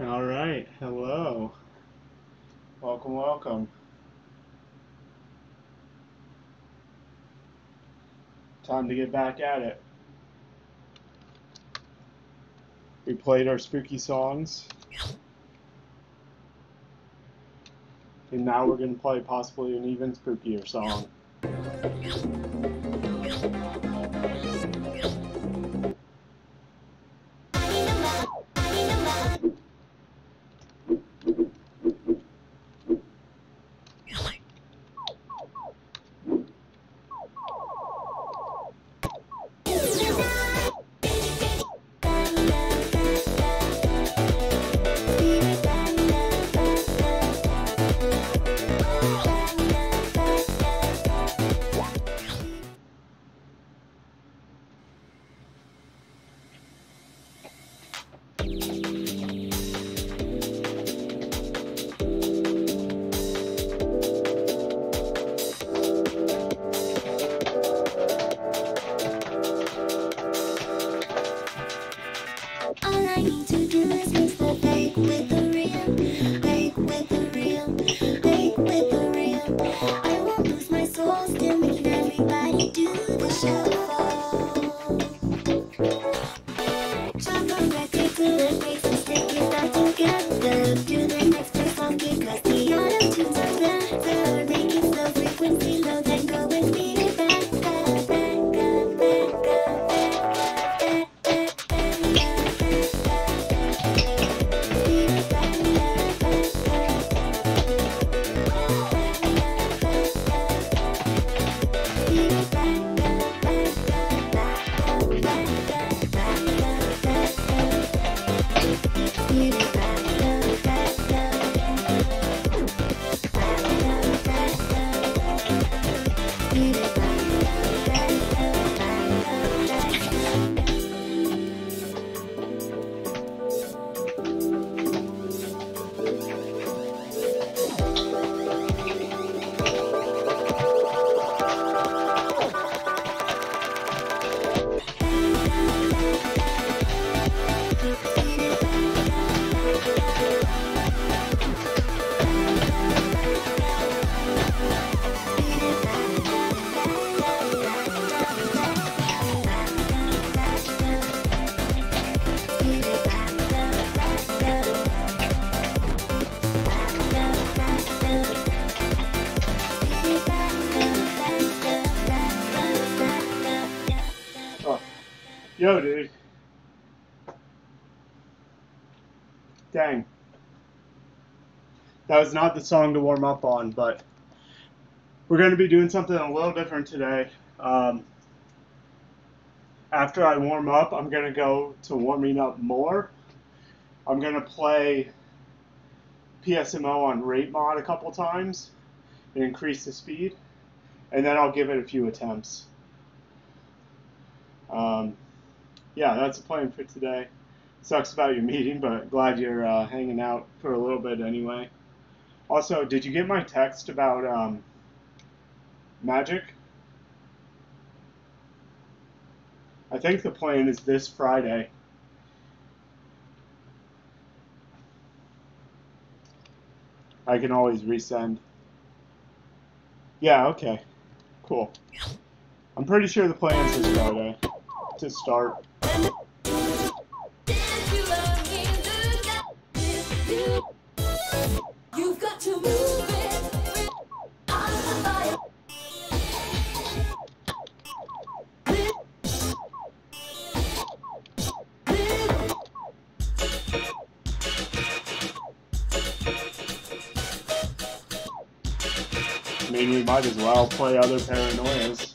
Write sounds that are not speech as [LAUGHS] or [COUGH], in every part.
All right. Hello. Welcome, welcome. Time to get back at it. We played our spooky songs. And now we're going to play possibly an even spookier song. Dang. That was not the song to warm up on, but we're going to be doing something a little different today. Um, after I warm up, I'm going to go to warming up more. I'm going to play PSMO on rate mod a couple times and increase the speed, and then I'll give it a few attempts. Um, yeah, that's the plan for today. Sucks about your meeting, but glad you're uh, hanging out for a little bit anyway. Also, did you get my text about um, magic? I think the plan is this Friday. I can always resend. Yeah, okay. Cool. I'm pretty sure the plan is this Friday to start. We might as well play other paranoias.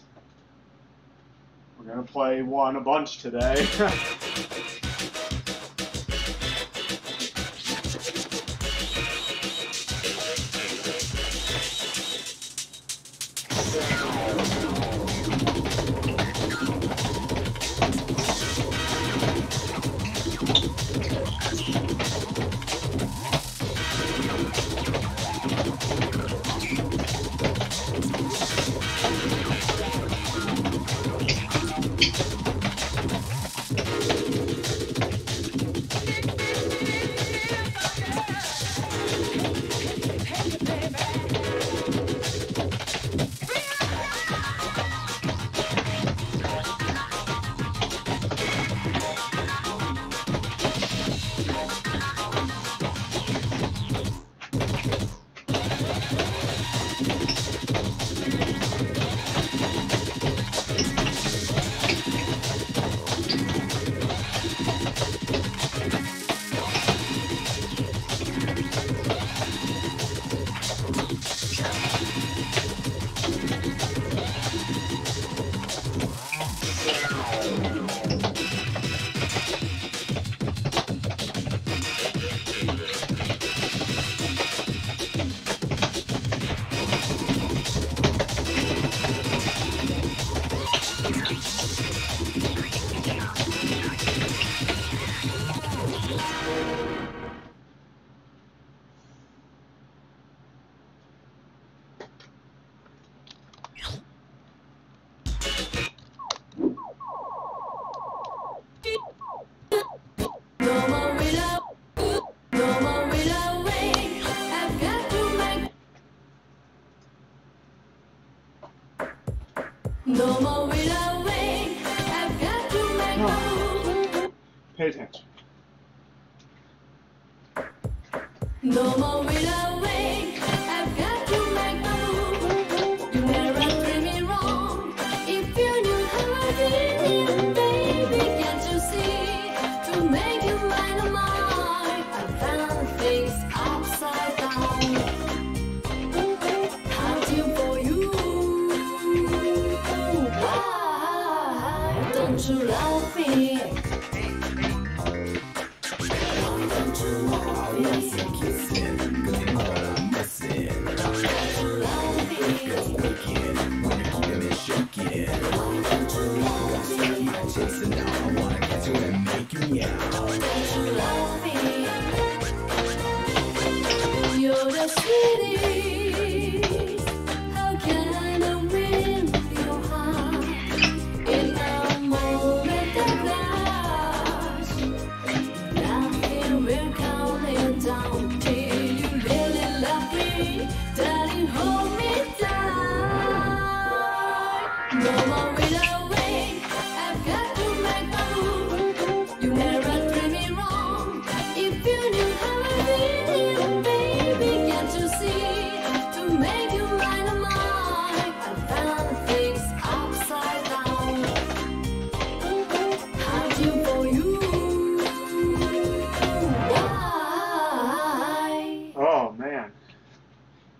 We're gonna play one a bunch today. [LAUGHS]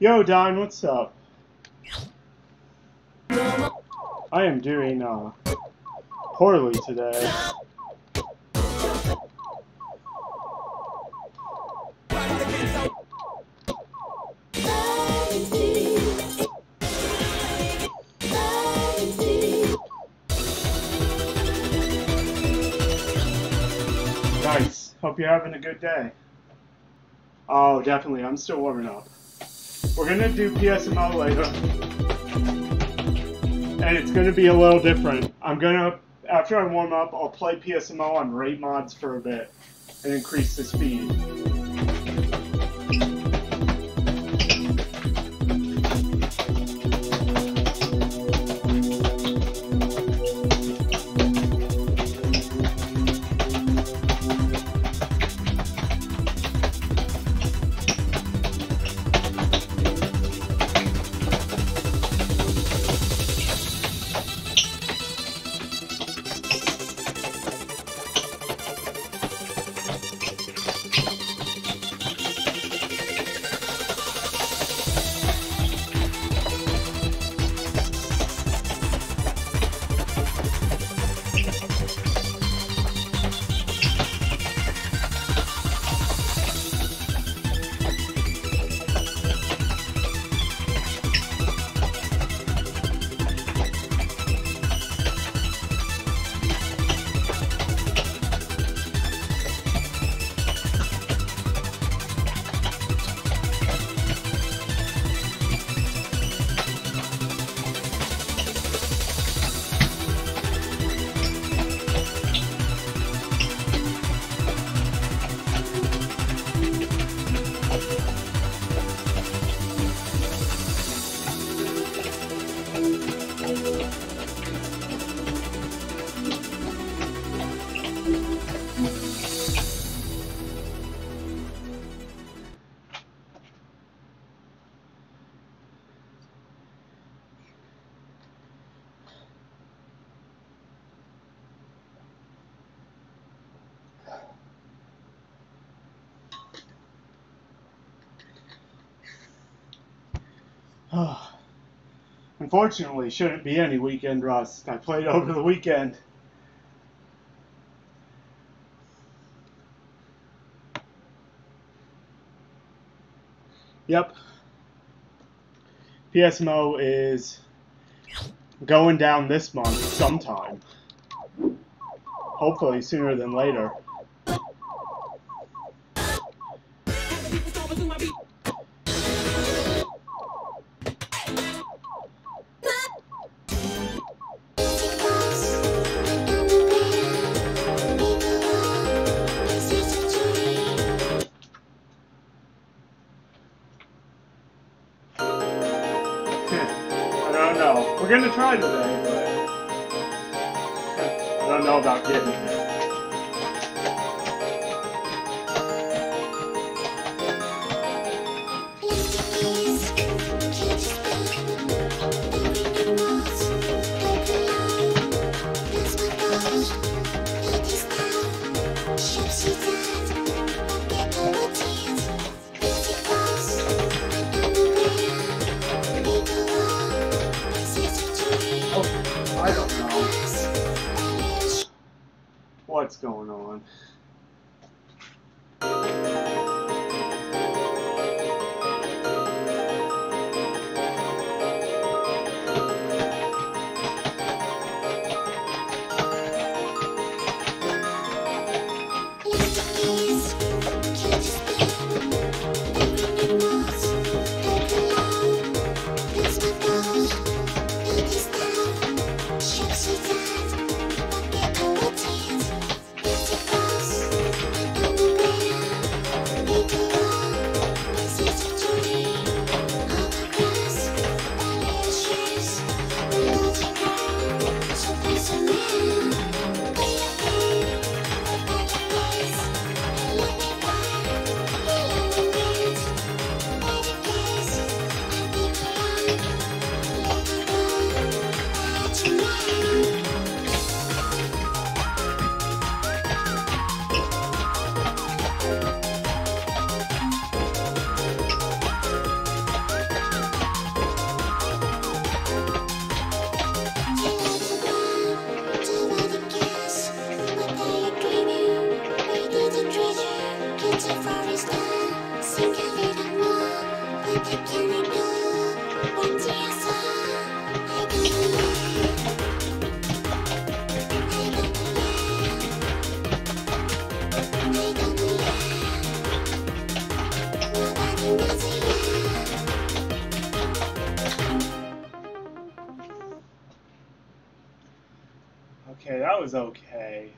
Yo, Don, what's up? I am doing uh poorly today. Nice. Hope you're having a good day. Oh, definitely. I'm still warming up. We're gonna do PSMO later. And it's gonna be a little different. I'm gonna, after I warm up, I'll play PSMO on rate mods for a bit and increase the speed. Unfortunately, shouldn't be any weekend rust. I played over the weekend. Yep. PSMO is going down this month sometime. Hopefully sooner than later. That was okay.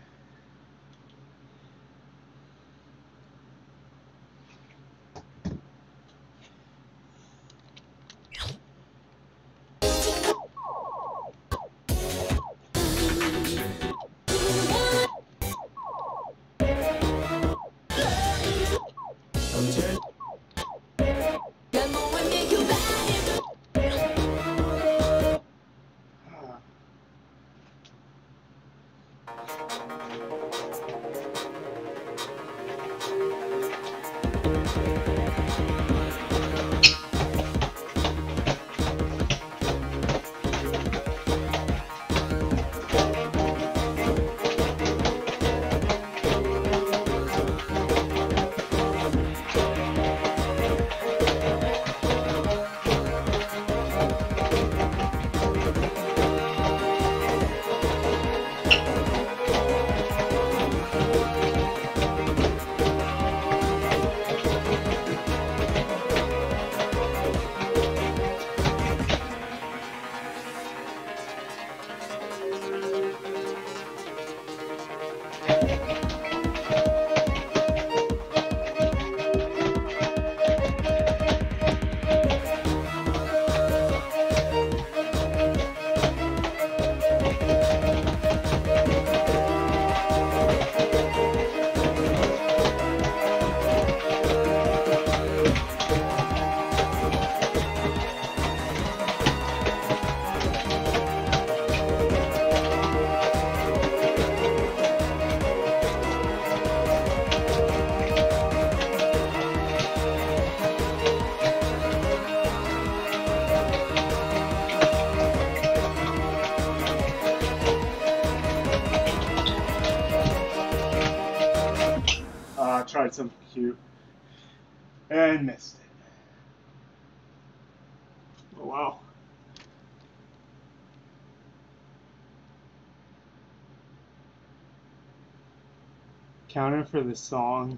Counter for the song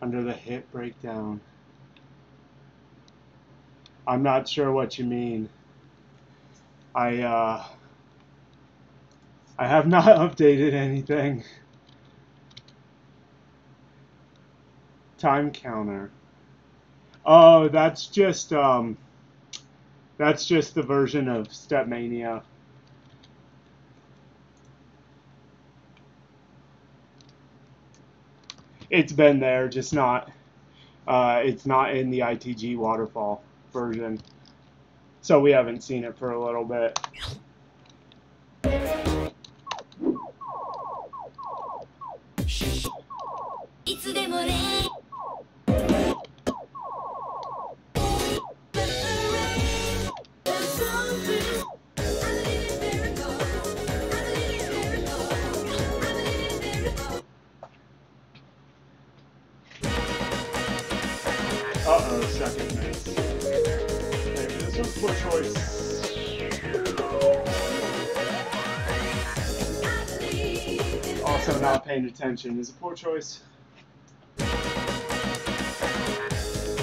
under the hit breakdown. I'm not sure what you mean. I uh I have not [LAUGHS] updated anything. Time counter. Oh, that's just um that's just the version of Stepmania. it's been there, just not uh, it's not in the ITG waterfall version. So we haven't seen it for a little bit. Choice. Also not paying attention is a poor choice.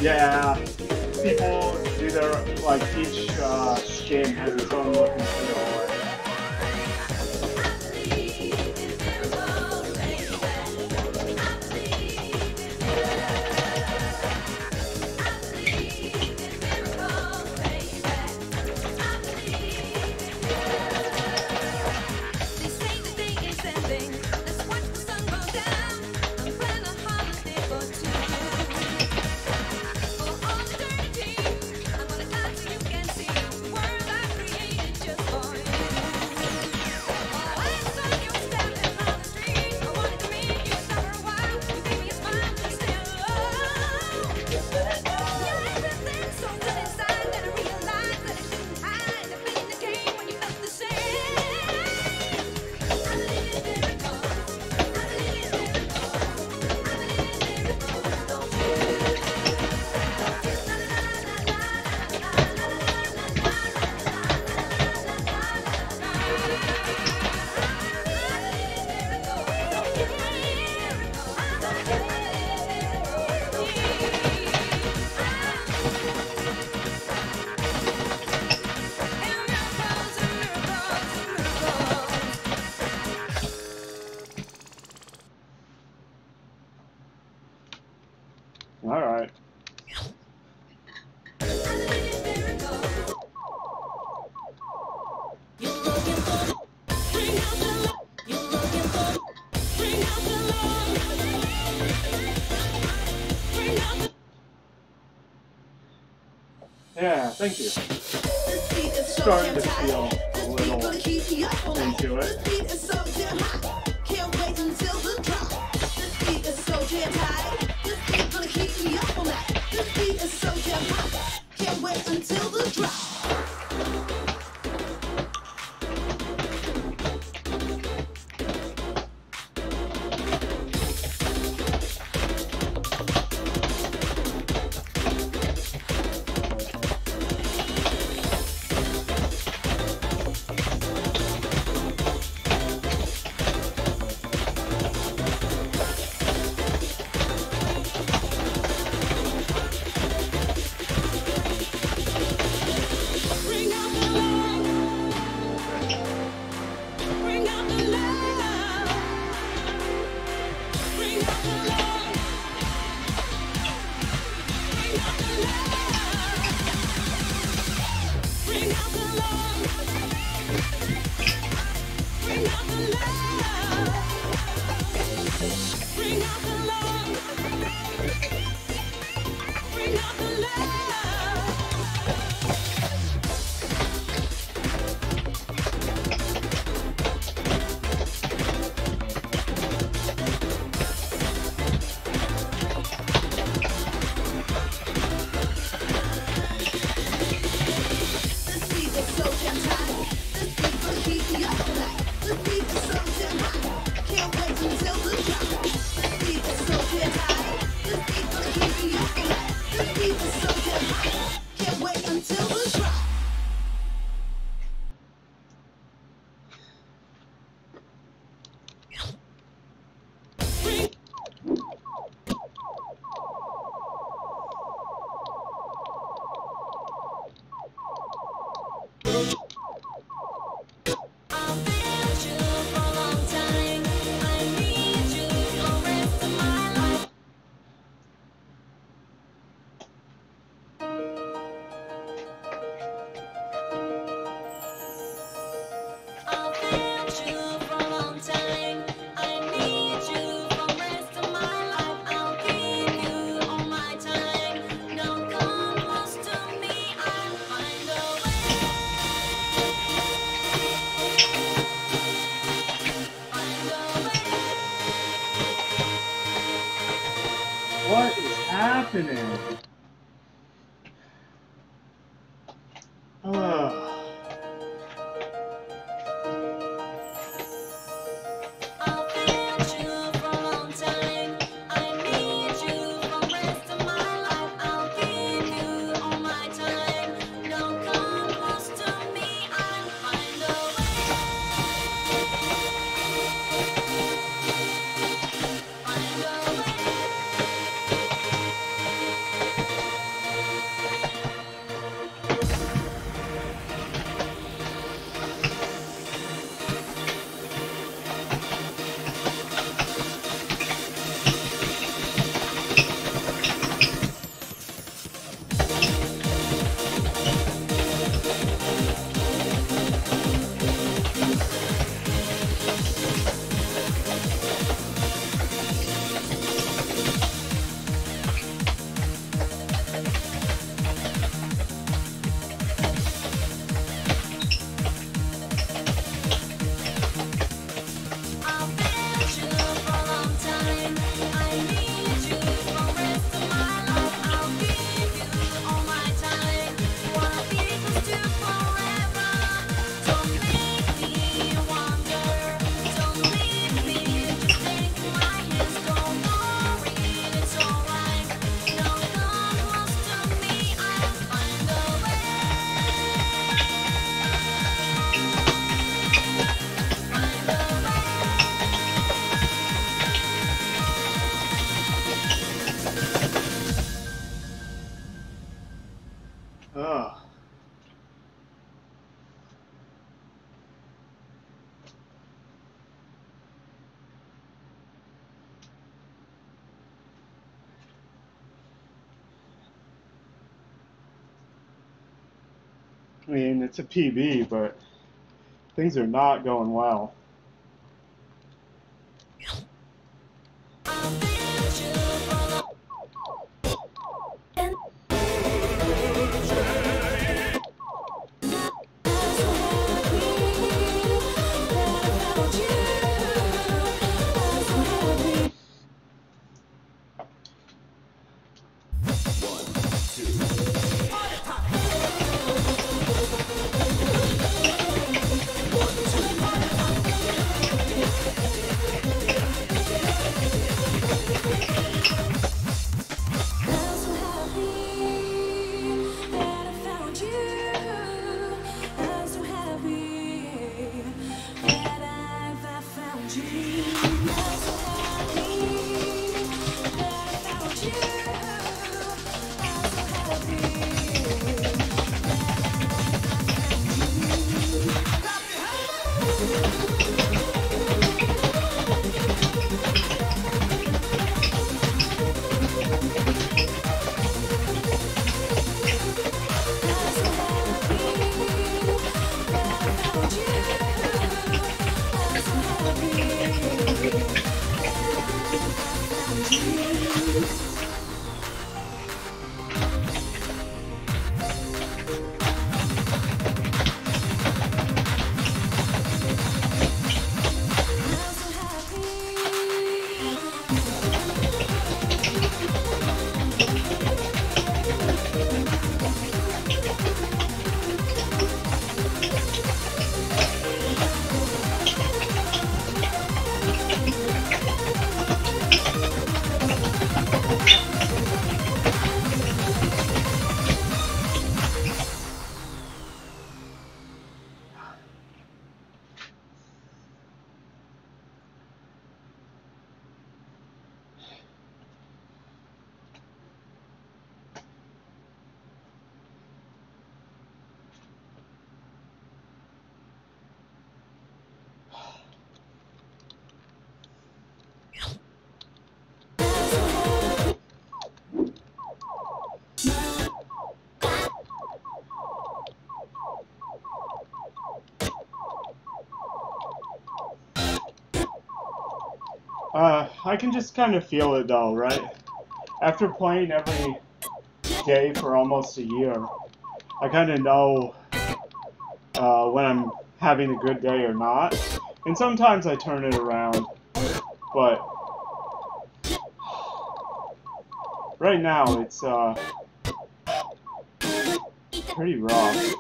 Yeah, people do their, like, each uh, skin has its own happening? it's a PB, but things are not going well. Uh, I can just kind of feel it though, right? After playing every day for almost a year, I kind of know uh, when I'm having a good day or not. And sometimes I turn it around, but right now it's uh, pretty rough.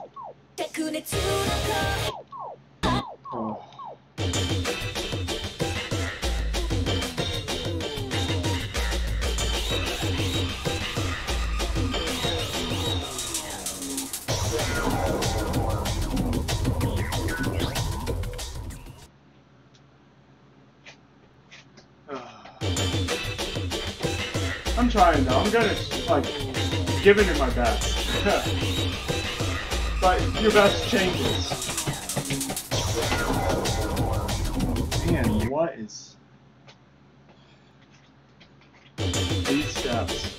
Trying though. I'm gonna like giving it in my best. [LAUGHS] but your best changes. Man, what is these steps?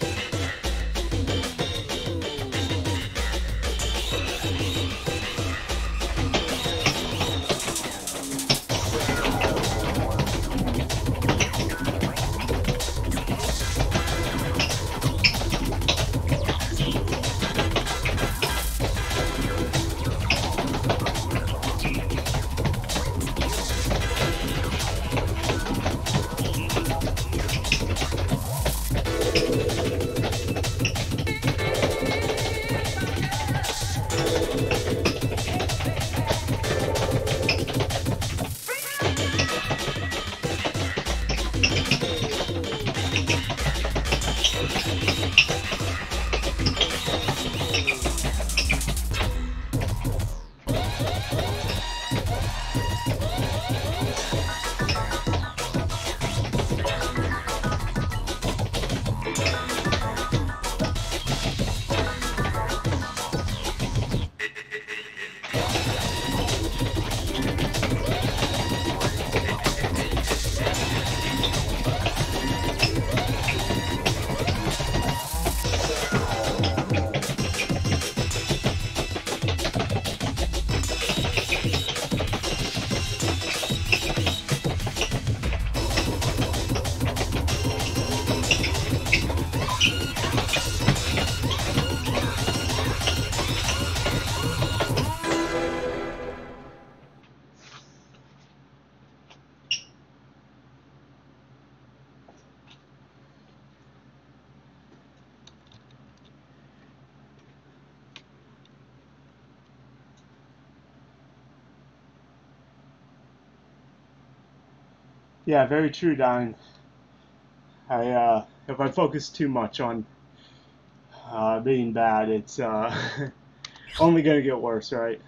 Yeah, very true, Dine. I uh, if I focus too much on uh, being bad, it's uh, [LAUGHS] only gonna get worse, right?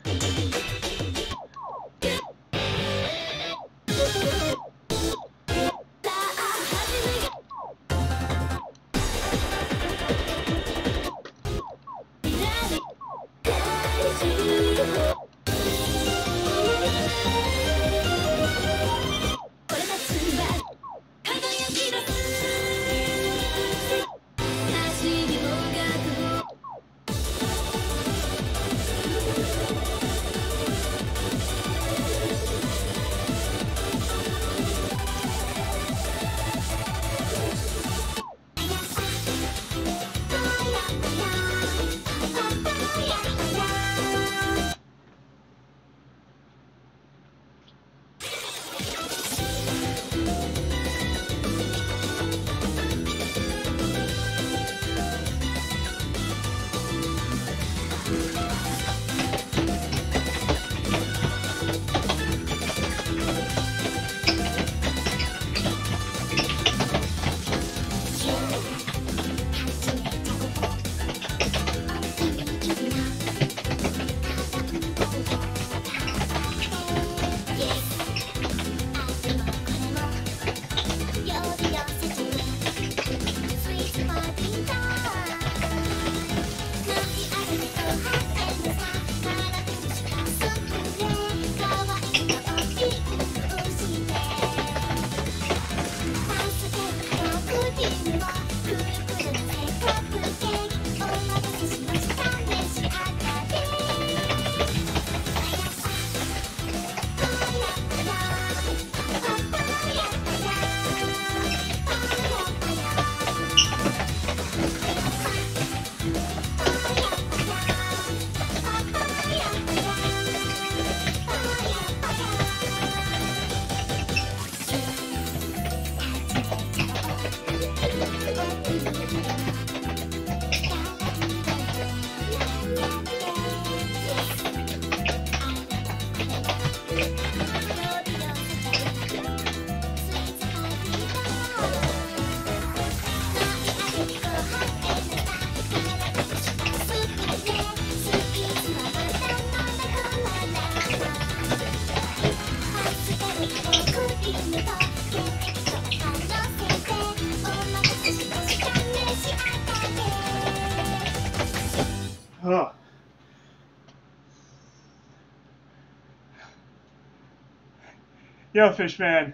Yo, Fishman.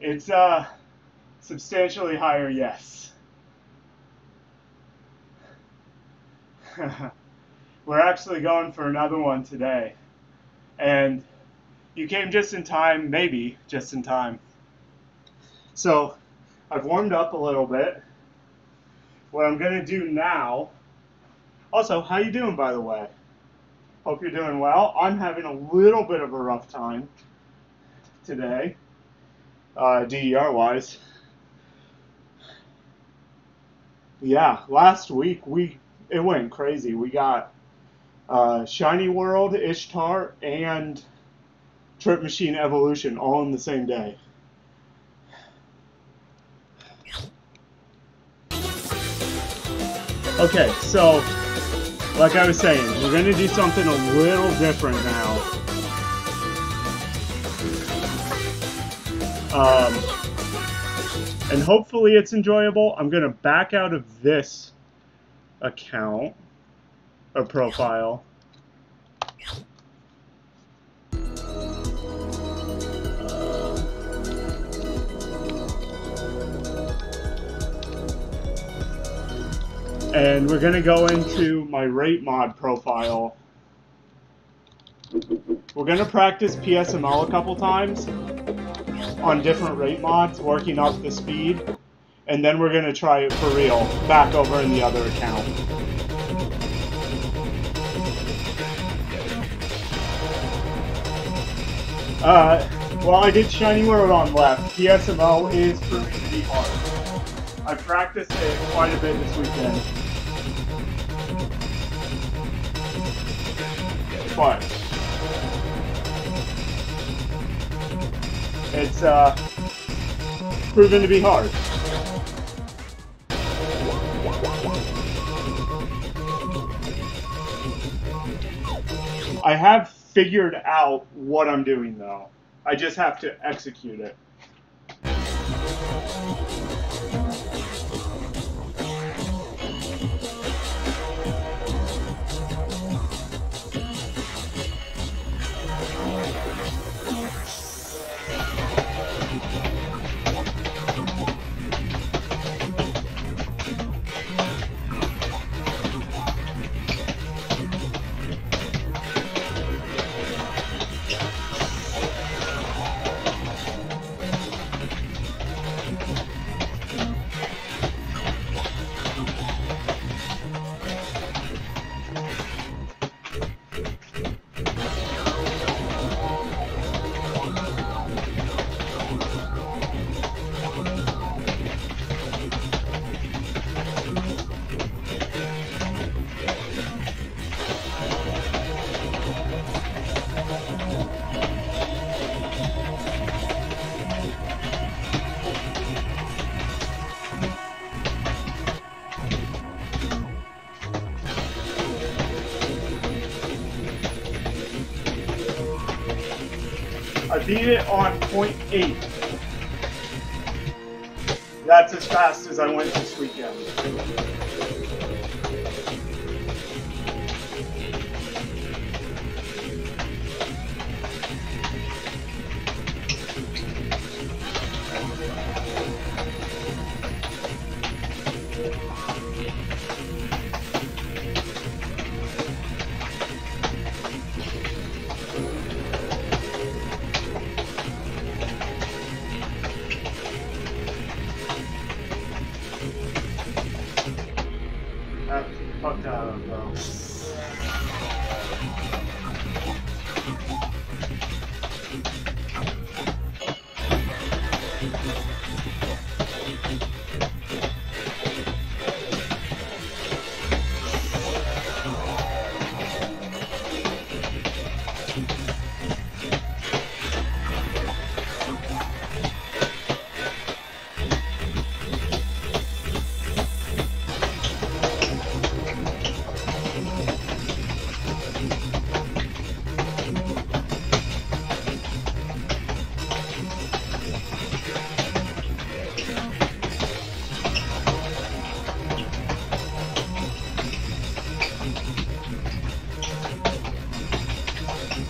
It's uh substantially higher, yes. [LAUGHS] We're actually going for another one today. And you came just in time, maybe just in time. So, I've warmed up a little bit. What I'm going to do now also, how you doing, by the way? Hope you're doing well. I'm having a little bit of a rough time today, uh, DDR wise. Yeah, last week we it went crazy. We got uh, Shiny World, Ishtar, and Trip Machine Evolution all in the same day. Okay, so like I was saying, we're to do something a little different now. Um, and hopefully it's enjoyable. I'm going to back out of this account or profile. And we're going to go into my rate mod profile. We're going to practice PSMO a couple times on different rate mods, working up the speed. And then we're going to try it for real back over in the other account. Uh, well, I did Shiny World on left. PSMO is proving to be hard. I practiced it quite a bit this weekend. But it's uh, proven to be hard. I have figured out what I'm doing though. I just have to execute it. Beat it on point eight. That's as fast as I went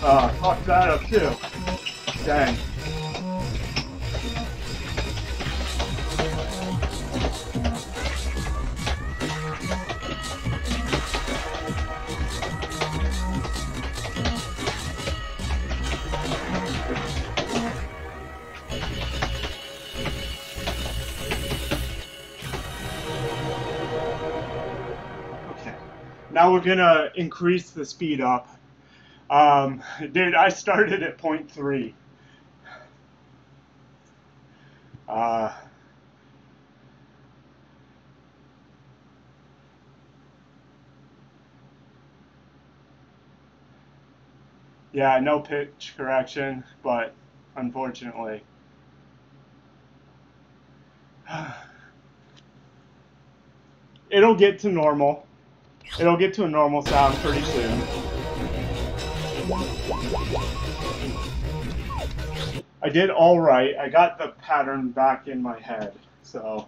Uh, fuck that up too. Dang. Now we're gonna increase the speed up. Um, [LAUGHS] dude, I started at point three. Uh, yeah, no pitch correction, but unfortunately. [SIGHS] It'll get to normal. It'll get to a normal sound pretty soon. I did all right. I got the pattern back in my head, so.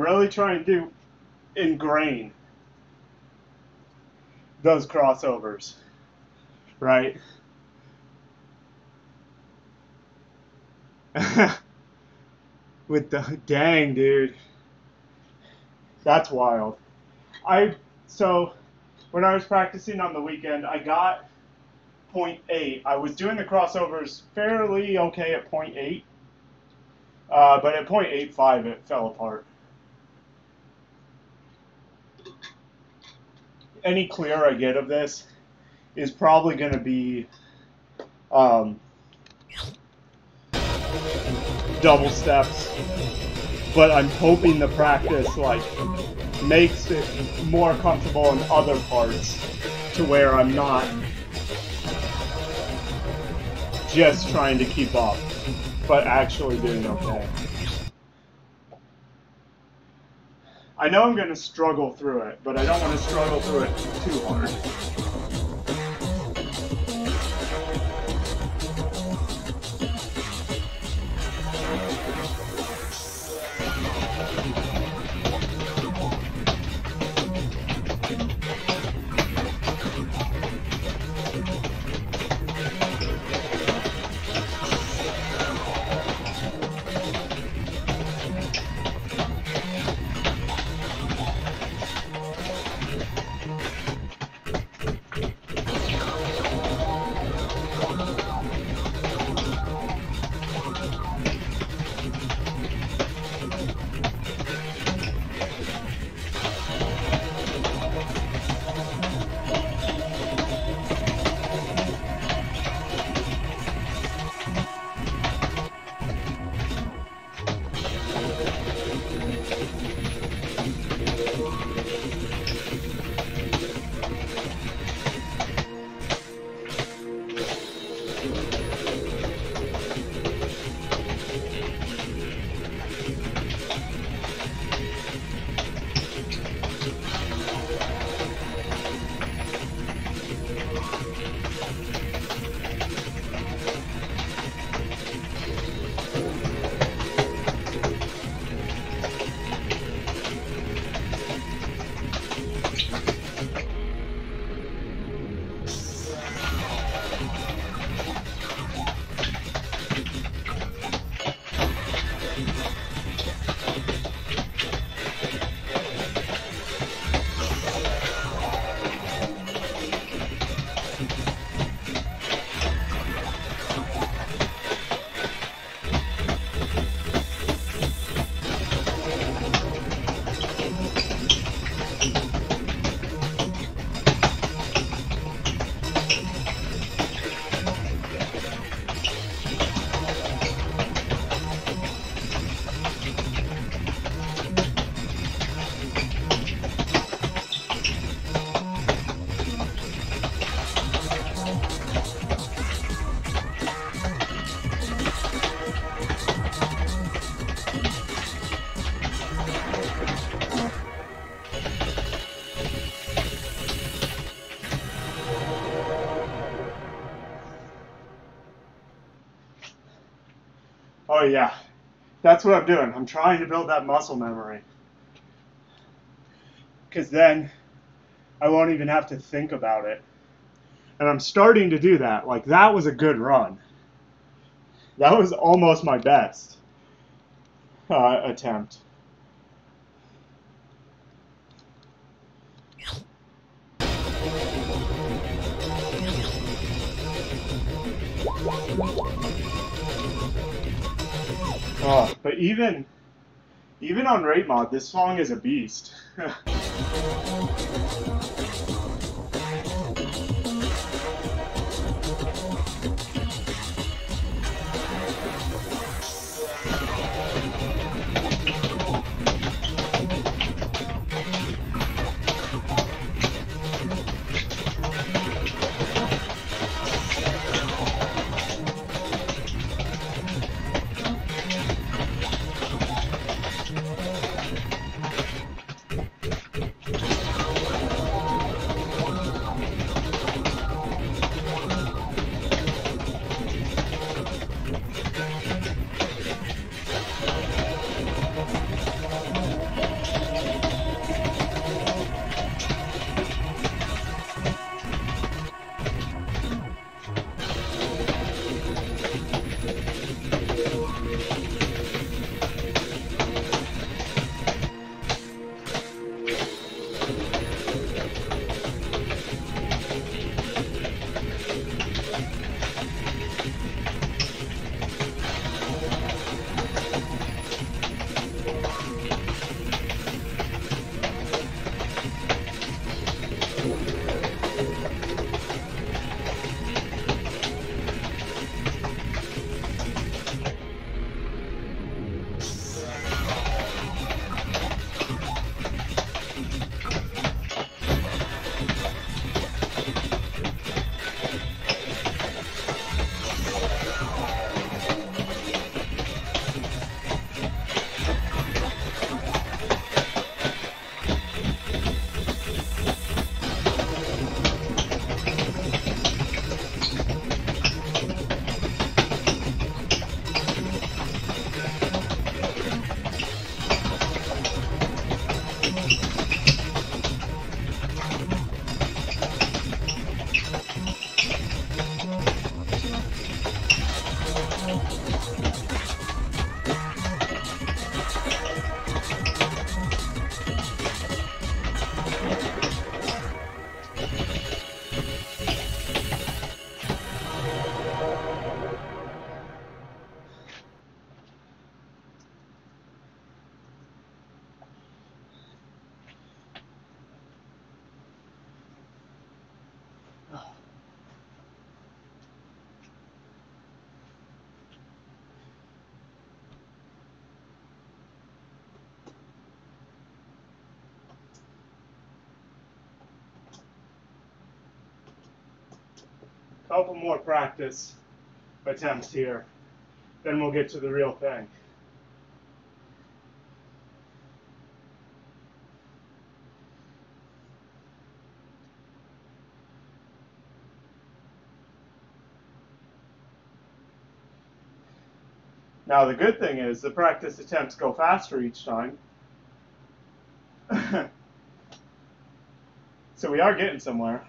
Really trying to ingrain those crossovers, right? [LAUGHS] With the dang, dude, that's wild. I so when I was practicing on the weekend, I got point 0.8. I was doing the crossovers fairly okay at point 0.8, uh, but at 0.85 it fell apart. Any clear I get of this is probably going to be um, double steps, but I'm hoping the practice like makes it more comfortable in other parts to where I'm not just trying to keep up, but actually doing okay. I know I'm going to struggle through it, but I don't want to struggle through it too hard. Oh yeah, that's what I'm doing. I'm trying to build that muscle memory. Because then I won't even have to think about it. And I'm starting to do that. Like that was a good run. That was almost my best uh, attempt. Even even on rate mod, this song is a beast. [LAUGHS] couple more practice attempts here. Then we'll get to the real thing. Now the good thing is the practice attempts go faster each time. [LAUGHS] so we are getting somewhere.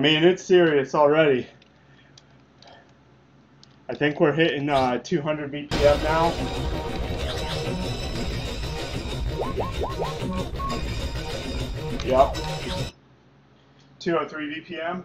I mean, it's serious already. I think we're hitting uh, 200 BPM now. Yep. 203 BPM.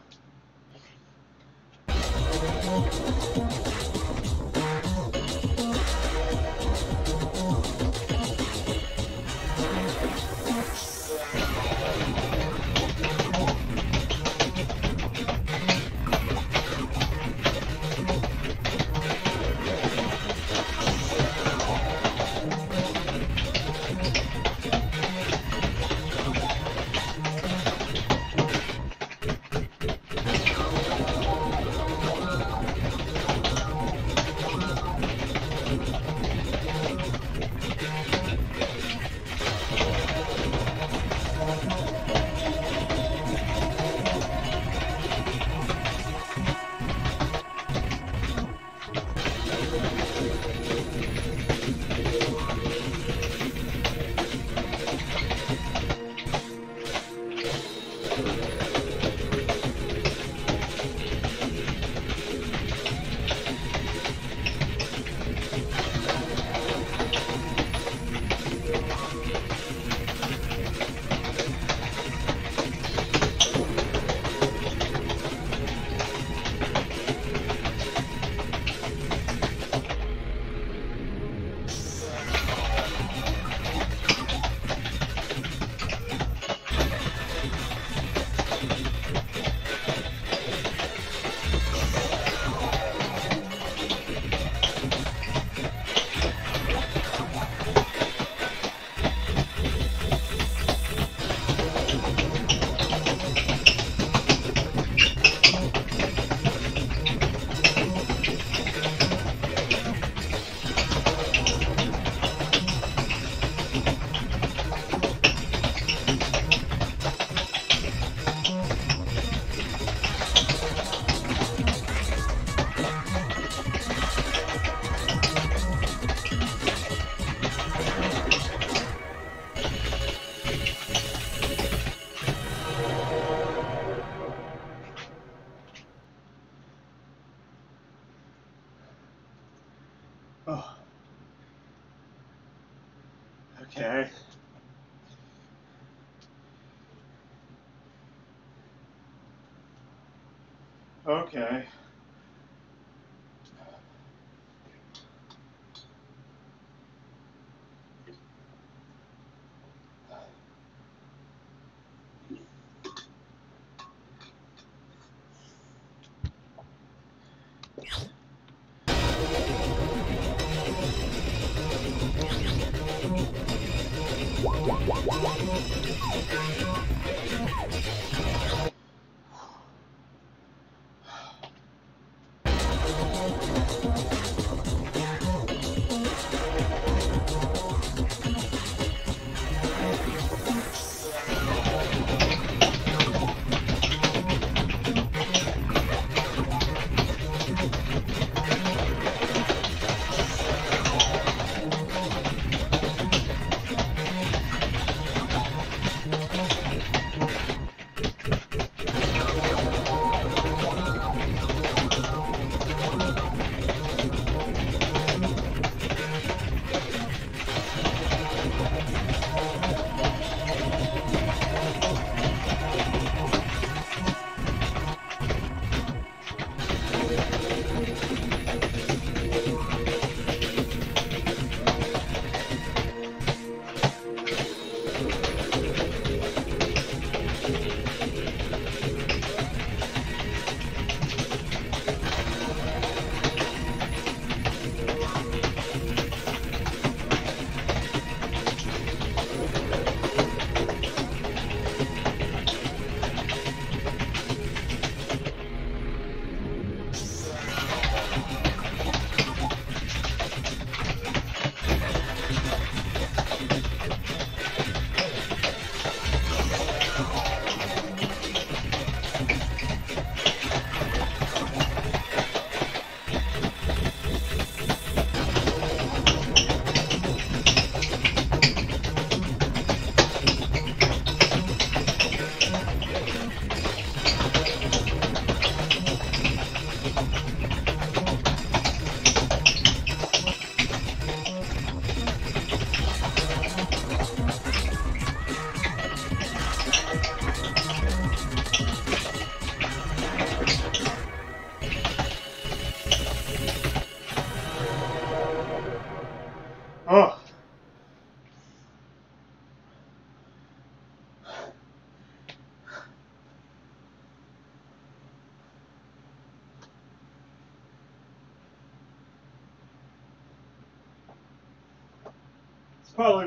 Okay.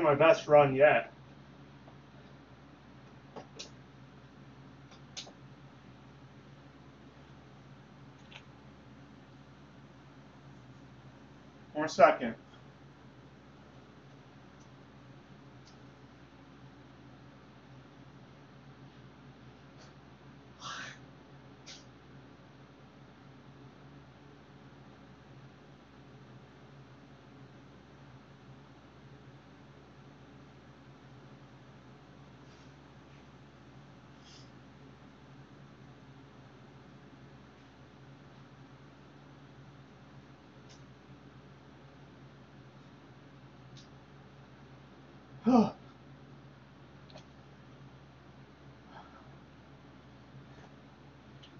My best run yet. One second.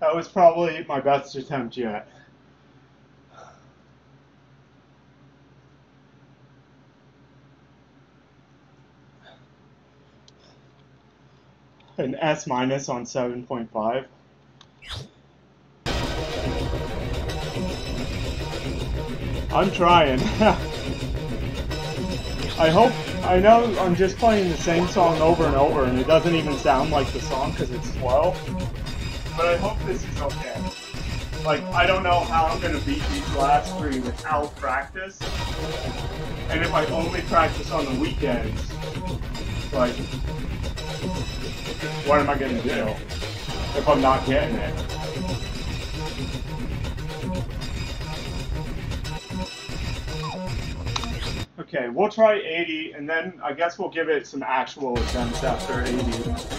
That was probably my best attempt yet. An S minus on 7.5. I'm trying. [LAUGHS] I hope, I know I'm just playing the same song over and over and it doesn't even sound like the song because it's slow, but I hope this is okay. Like, I don't know how I'm to beat these last three without practice, and if I only practice on the weekends, like, what am I to do if I'm not getting it? Okay, we'll try 80, and then I guess we'll give it some actual attempts after 80.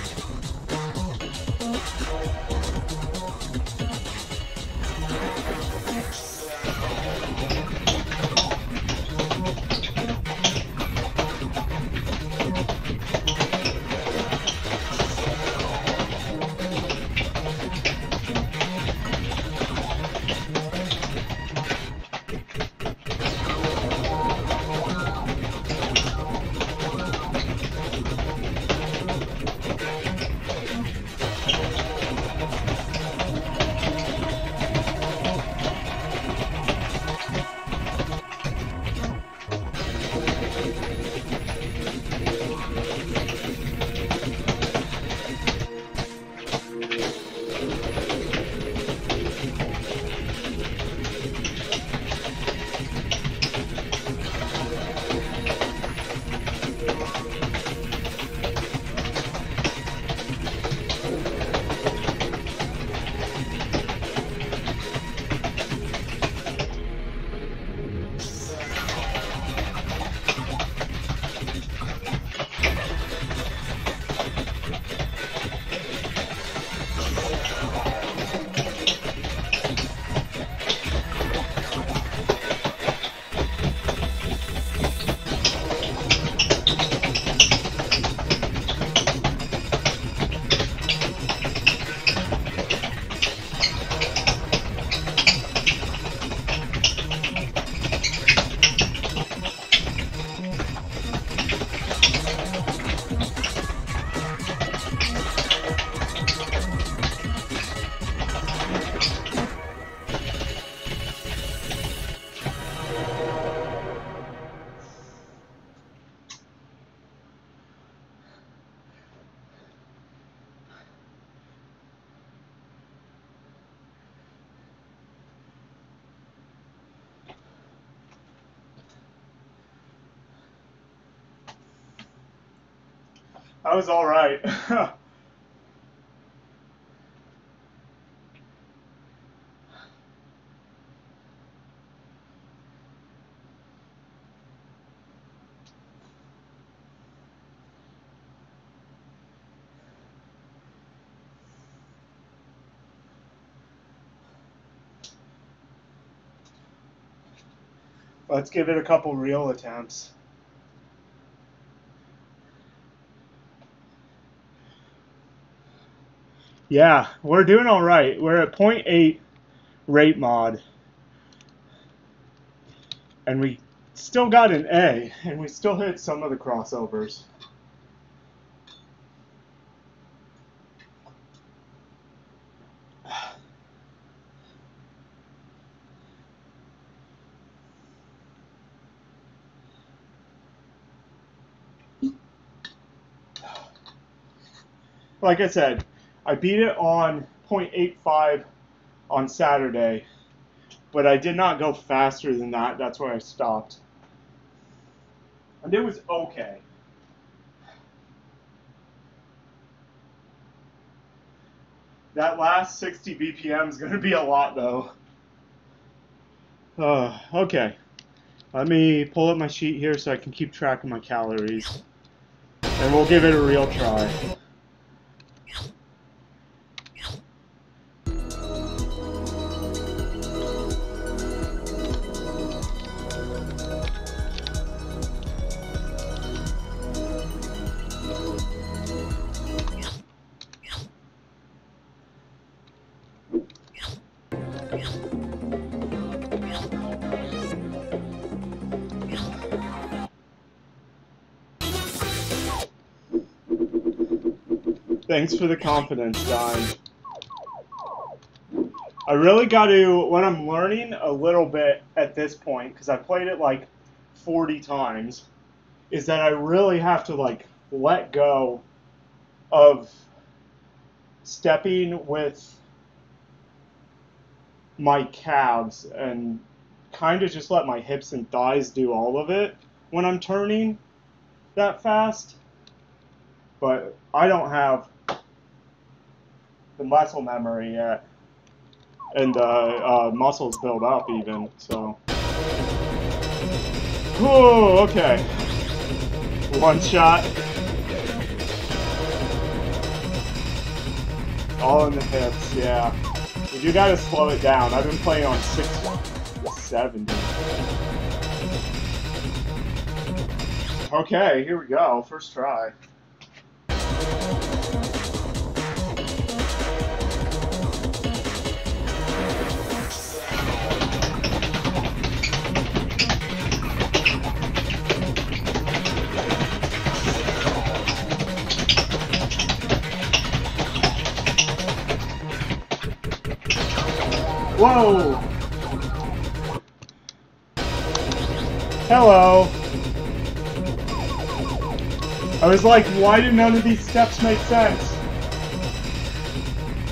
Let's give it a couple real attempts. Yeah, we're doing all right. We're at 0.8 rate mod. And we still got an A, and we still hit some of the crossovers. Like I said, I beat it on 0.85 on Saturday, but I did not go faster than that. That's where I stopped. And it was okay. That last 60 BPM is going to be a lot, though. Uh, okay. Let me pull up my sheet here so I can keep track of my calories. And we'll give it a real try. Thanks for the confidence, Dime. I really got to, when I'm learning a little bit at this point, because I played it like 40 times, is that I really have to like let go of stepping with my calves and kind of just let my hips and thighs do all of it when I'm turning that fast. But I don't have the muscle memory yet, and the uh, muscles build up even. So, okay. One shot. All in the hips, yeah. But you gotta slow it down. I've been playing on 670. Okay, here we go. First try. Whoa! Hello. I was like, why do none of these steps make sense?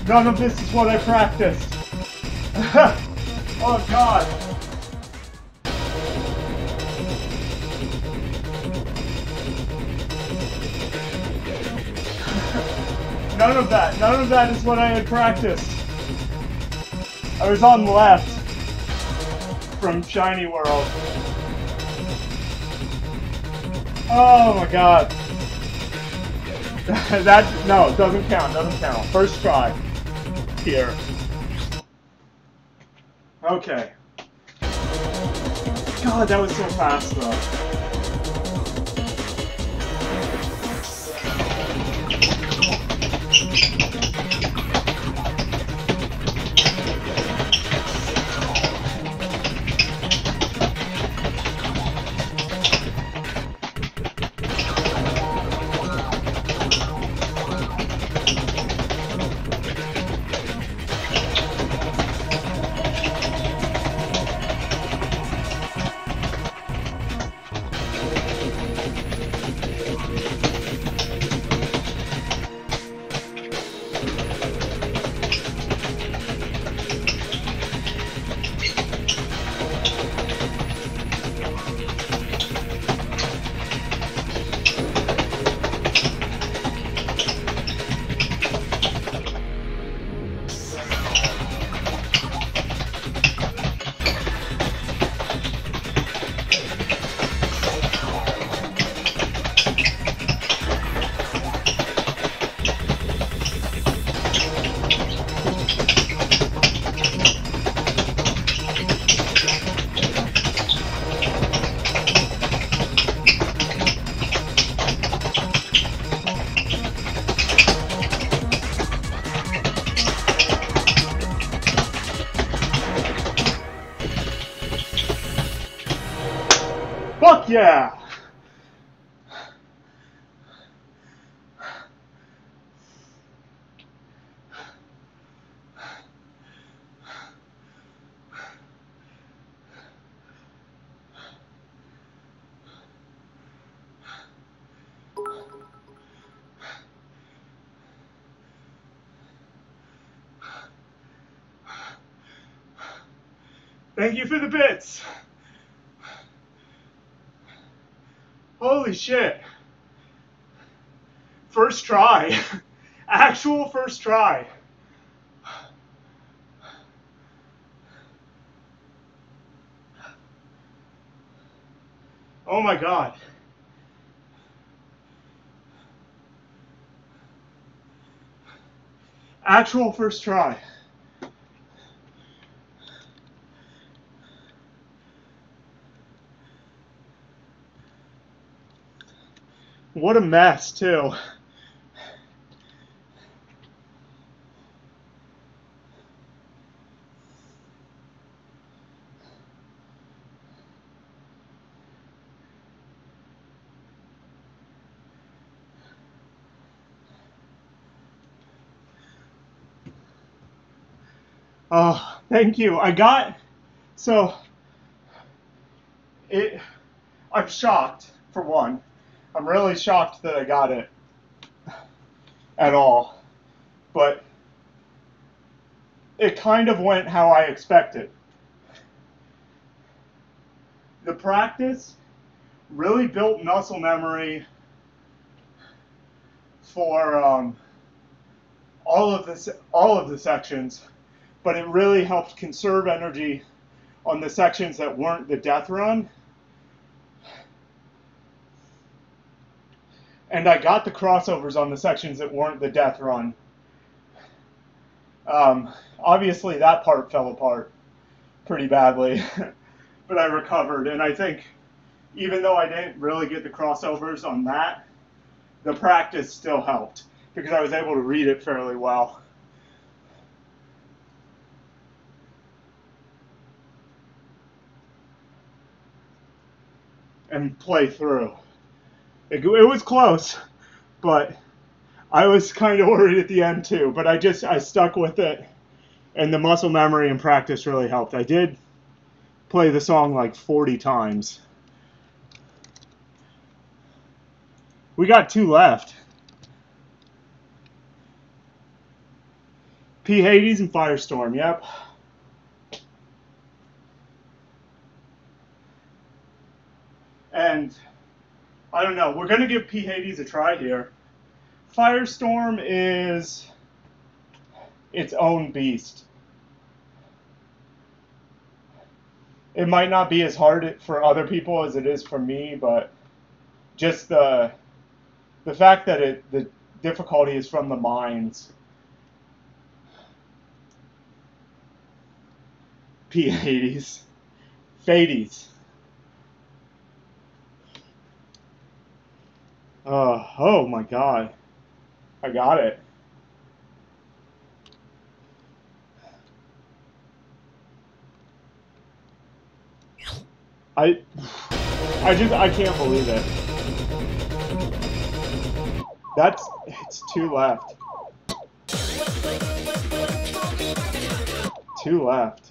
None of this is what I practiced. [LAUGHS] oh god. [LAUGHS] none of that, none of that is what I had practiced. I was on left from Shiny World. Oh my god. [LAUGHS] that, no, doesn't count, doesn't count. First try. Here. Okay. God, that was so fast though. yeah. Thank you for the bits. Shit. First try. [LAUGHS] Actual first try. Oh my god. Actual first try. What a mess, too. Oh, thank you. I got so it I'm shocked for one. I'm really shocked that I got it at all. But it kind of went how I expected. The practice really built muscle memory for um, all of this, all of the sections, but it really helped conserve energy on the sections that weren't the death run. And I got the crossovers on the sections that weren't the death run. Um, obviously, that part fell apart pretty badly, [LAUGHS] but I recovered. And I think even though I didn't really get the crossovers on that, the practice still helped because I was able to read it fairly well. And play through. It, it was close, but I was kind of worried at the end too. But I just I stuck with it, and the muscle memory and practice really helped. I did play the song like 40 times. We got two left. P. Hades and Firestorm, yep. And I don't know, we're going to give P. Hades a try here. Firestorm is its own beast. It might not be as hard for other people as it is for me, but just the the fact that it the difficulty is from the mines. P. Hades. Fades. Uh, oh my god. I got it. I I just I can't believe it. That's it's two left. Two left.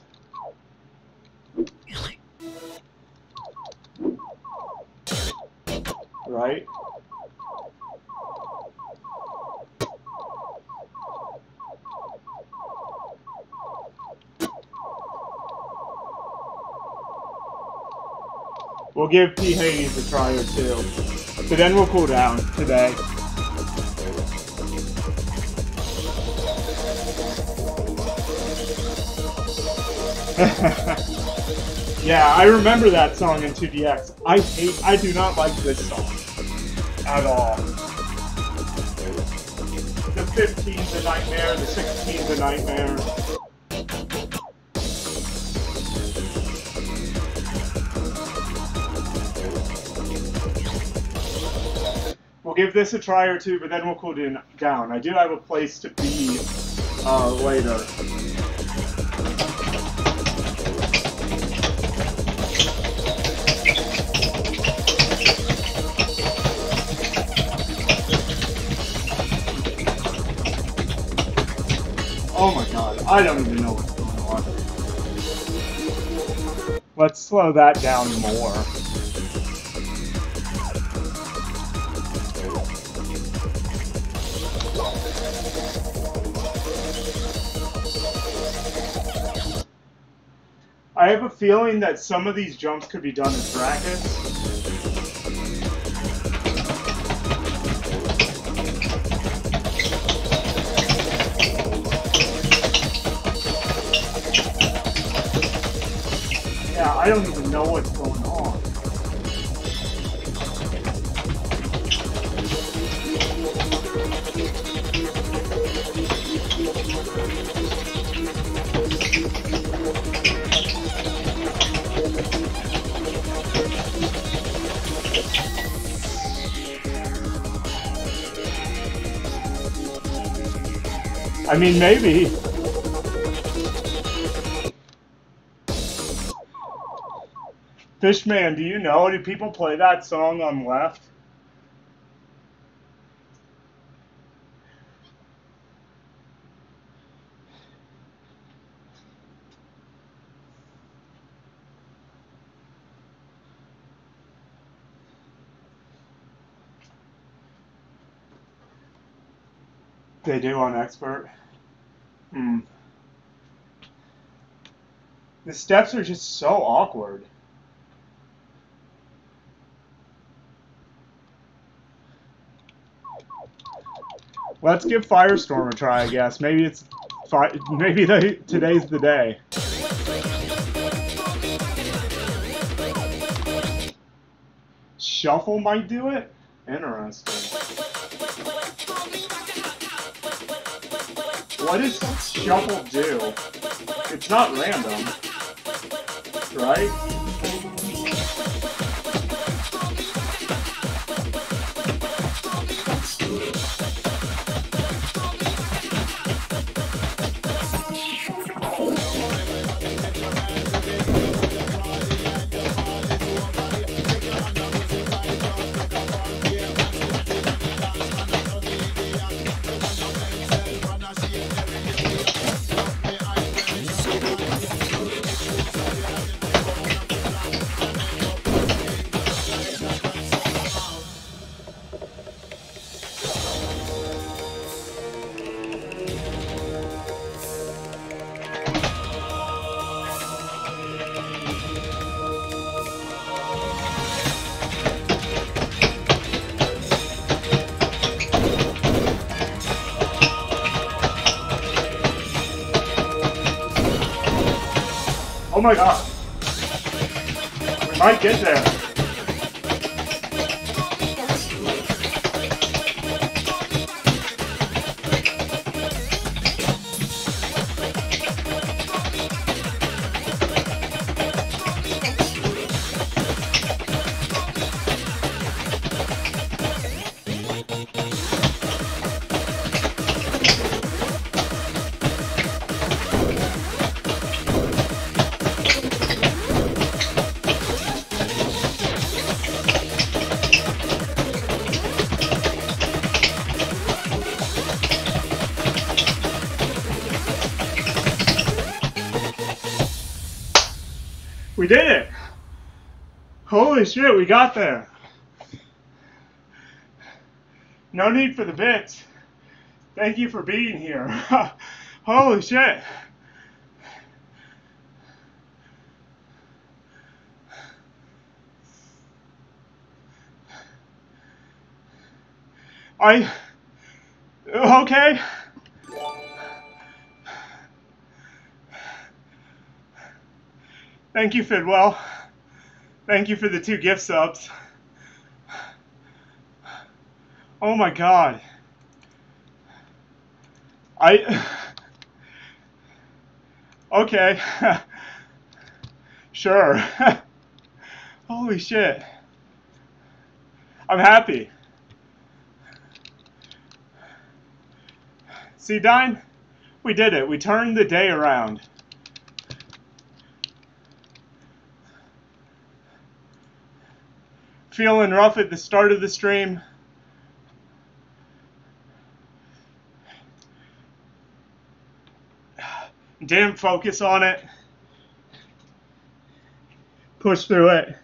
Right? We'll give P. Hades a try or two. So then we'll cool down today. [LAUGHS] yeah, I remember that song in 2DX. I hate, I do not like this song at all. The 15's a nightmare, the 16's a nightmare. Give this a try or two, but then we'll cool down. I do have a place to be uh, later. Oh my god, I don't even know what's going on. Let's slow that down more. I have a feeling that some of these jumps could be done as brackets. Yeah, I don't even know what's I mean, maybe. Fishman, do you know? Do people play that song on left? They do on expert. Hmm. The steps are just so awkward. Let's give Firestorm a try, I guess. Maybe it's maybe today's the day. Shuffle might do it? Interesting. What does shuffle do? It's not random. Right? My god. We might get there. We did it! Holy shit, we got there! No need for the bits. Thank you for being here. [LAUGHS] Holy shit! I. Okay. Thank you, Fidwell. Thank you for the two gift subs. Oh my god. I. Okay. [LAUGHS] sure. [LAUGHS] Holy shit. I'm happy. See, Dine? We did it. We turned the day around. Feeling rough at the start of the stream. Didn't focus on it. Push through it.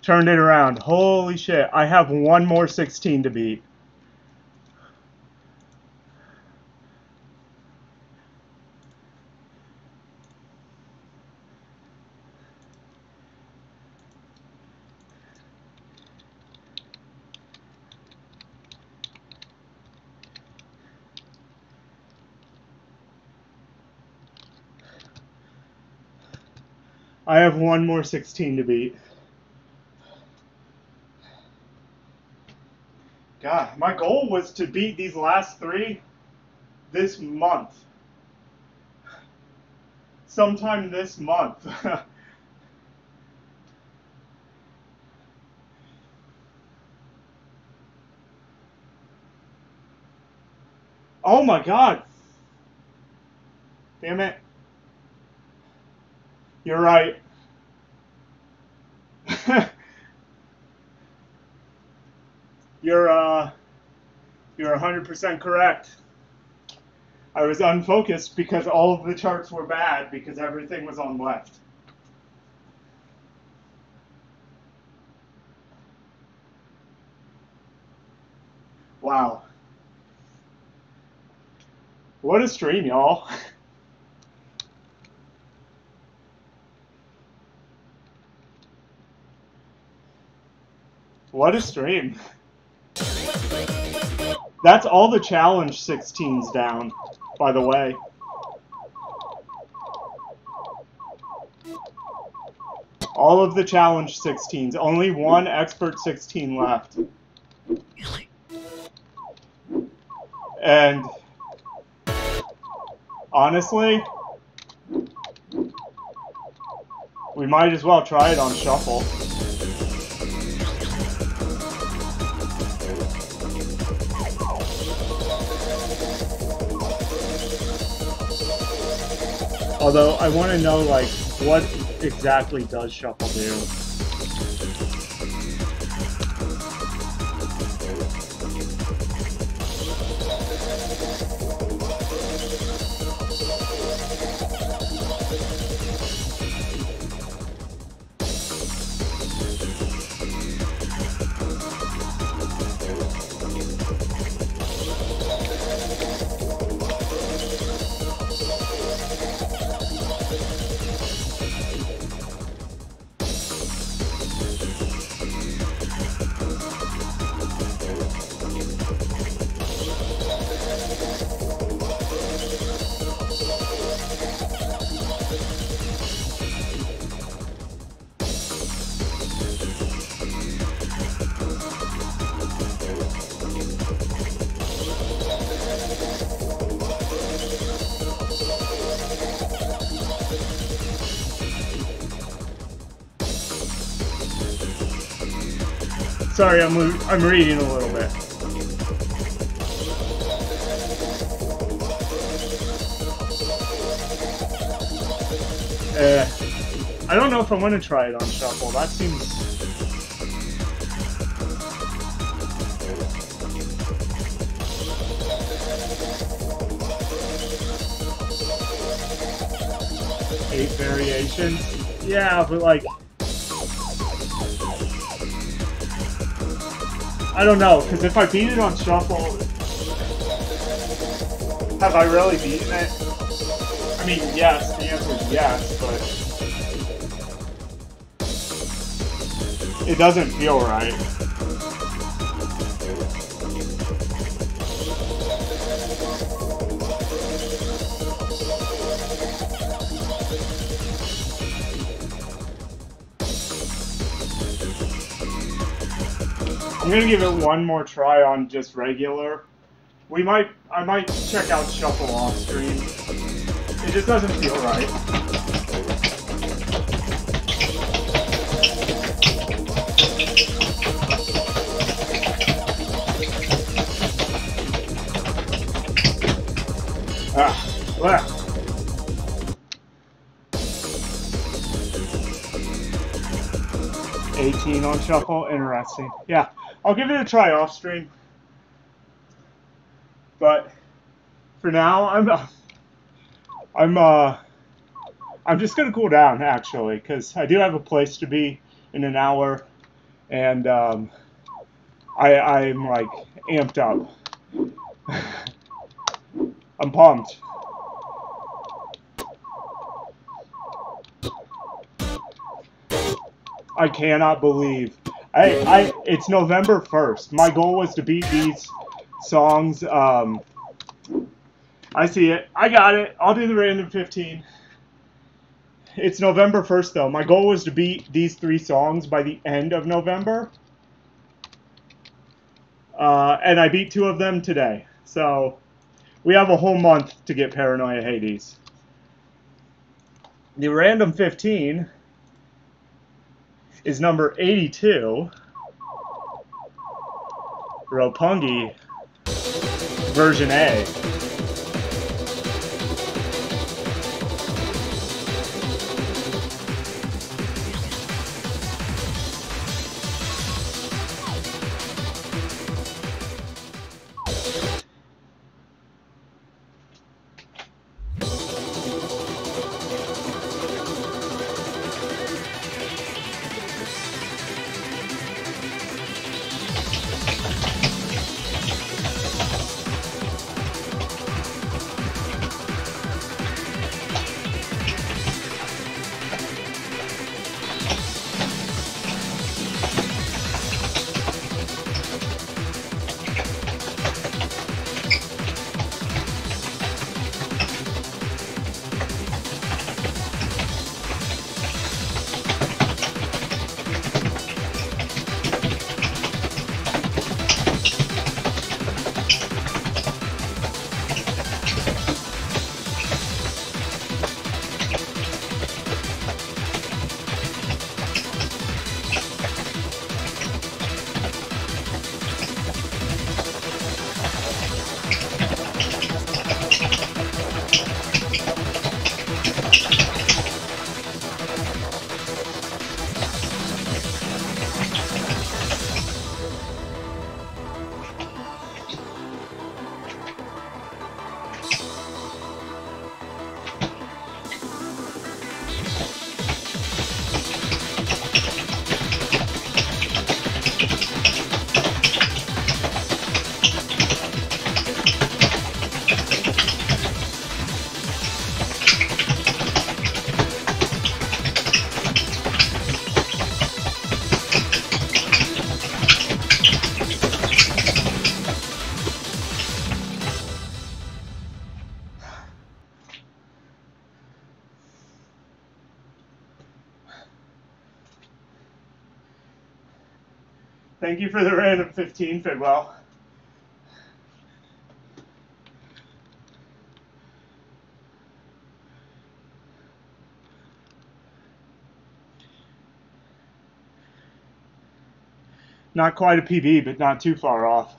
Turned it around. Holy shit. I have one more 16 to beat. I have one more 16 to beat. God, my goal was to beat these last three this month. Sometime this month. [LAUGHS] oh my god. Damn it. You're right. [LAUGHS] you're uh you're 100% correct. I was unfocused because all of the charts were bad because everything was on left. Wow. What a stream, y'all. [LAUGHS] What a stream. That's all the challenge 16s down, by the way. All of the challenge 16s. Only one expert 16 left. And honestly, we might as well try it on shuffle. Although I want to know like what exactly does shuffle do? Sorry, I'm I'm reading a little bit. Uh, I don't know if I want to try it on shuffle. That seems. Eight variations. Yeah, but like. I don't know, because if I beat it on shuffle, have I really beaten it? I mean, yes, the answer is yes, but it doesn't feel right. Gonna give it one more try on just regular. We might, I might check out Shuffle off stream. It just doesn't feel right. Ah, well. 18 on shuffle, interesting. Yeah, I'll give it a try off stream. But for now, I'm [LAUGHS] I'm uh I'm just gonna cool down actually because I do have a place to be in an hour, and um, I I'm like amped up. [SIGHS] I'm pumped. I cannot believe. I, I, it's November 1st. My goal was to beat these songs. Um, I see it. I got it. I'll do the random 15. It's November 1st, though. My goal was to beat these three songs by the end of November. Uh, and I beat two of them today. So we have a whole month to get Paranoia Hades. The random 15 is number 82. Roppongi version A. you for the random 15, Fidwell. Not quite a PB, but not too far off.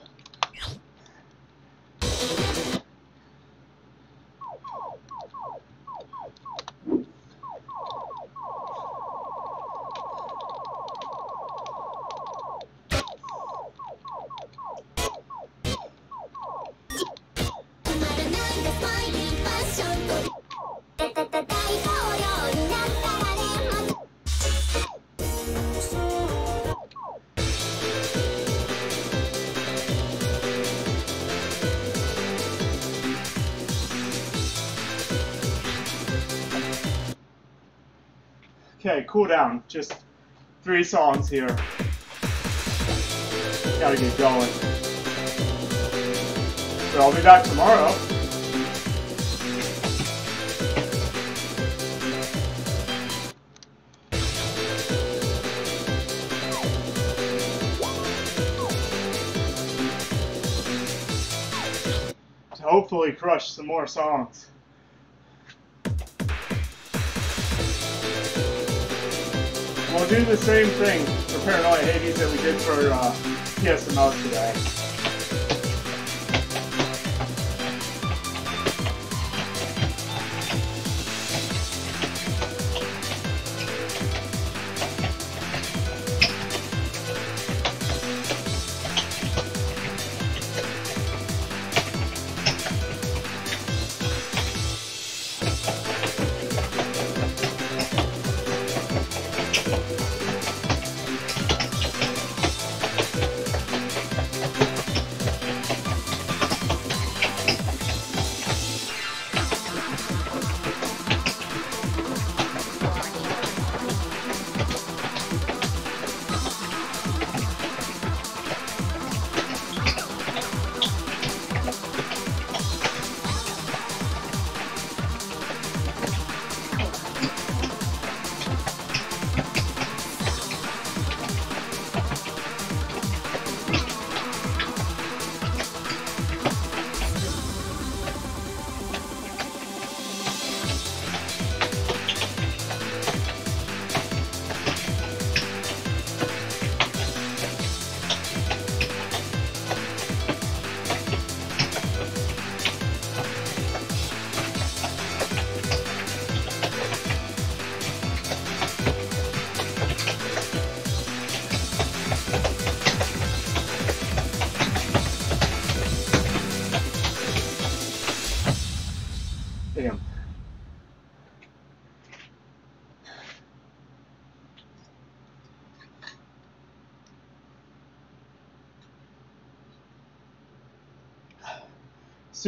Cool down. Just three songs here. Gotta get going. So I'll be back tomorrow. To hopefully crush some more songs. Do the same thing for Paranoia Hades that we did for uh, PSMO today.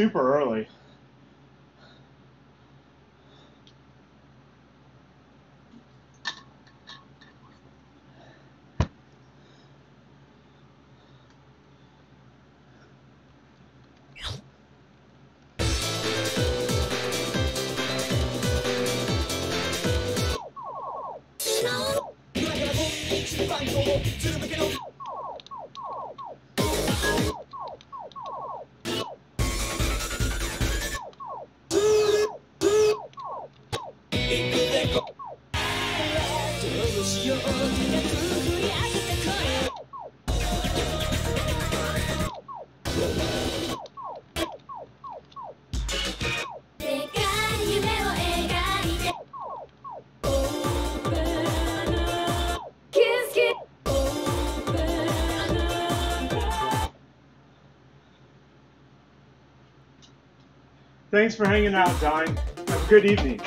Super early. Thanks for hanging out, Dine. Have a good evening.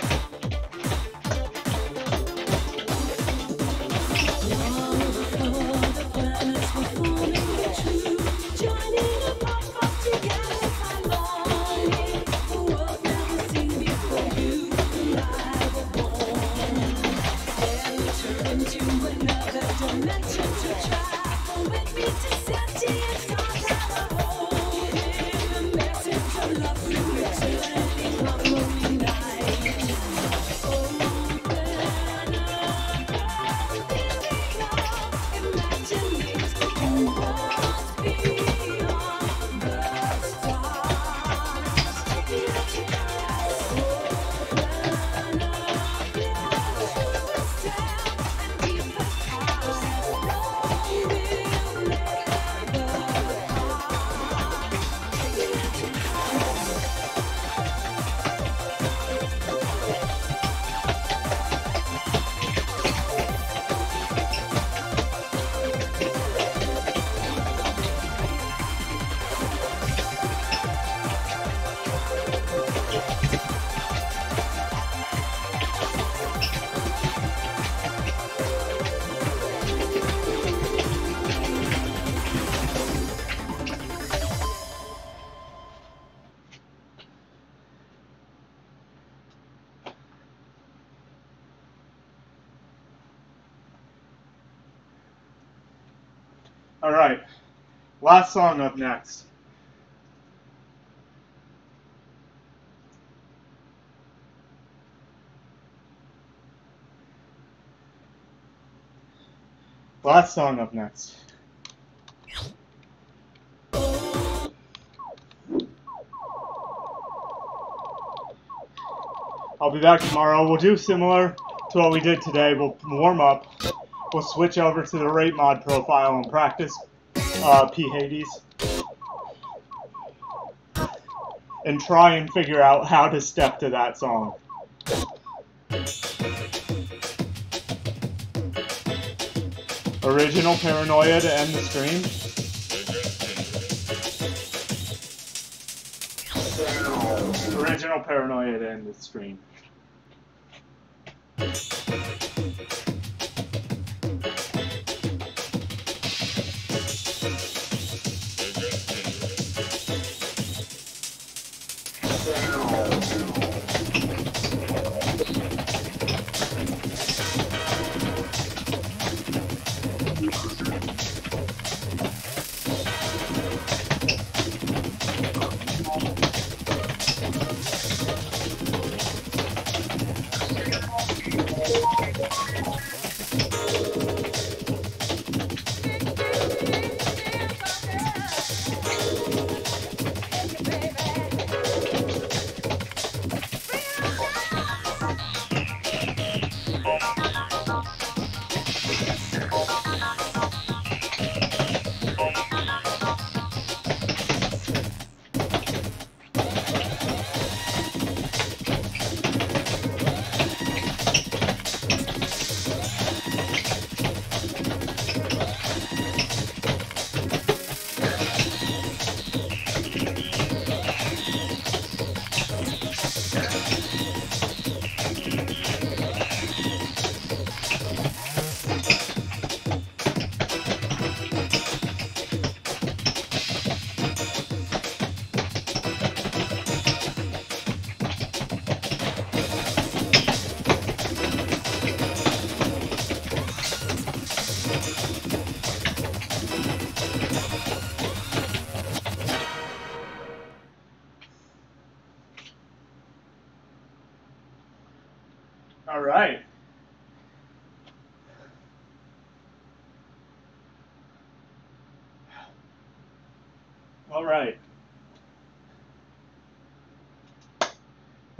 Last song up next. Last song up next. I'll be back tomorrow. We'll do similar to what we did today. We'll warm up. We'll switch over to the rate mod profile and practice uh, P. Hades. And try and figure out how to step to that song. Original Paranoia to end the stream. Original Paranoia to end the stream.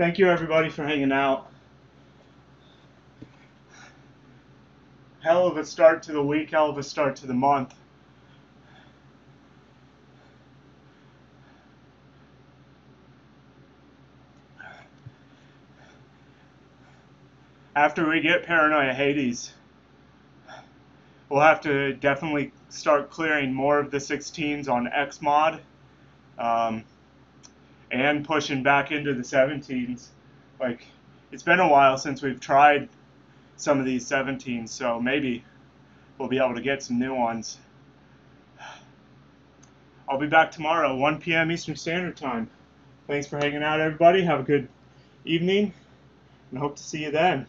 Thank you, everybody, for hanging out. Hell of a start to the week, hell of a start to the month. After we get Paranoia Hades, we'll have to definitely start clearing more of the 16s on Xmod um, and pushing back into the 17s. Like, it's been a while since we've tried some of these 17s, so maybe we'll be able to get some new ones. I'll be back tomorrow, 1 p.m. Eastern Standard Time. Thanks for hanging out, everybody. Have a good evening, and hope to see you then.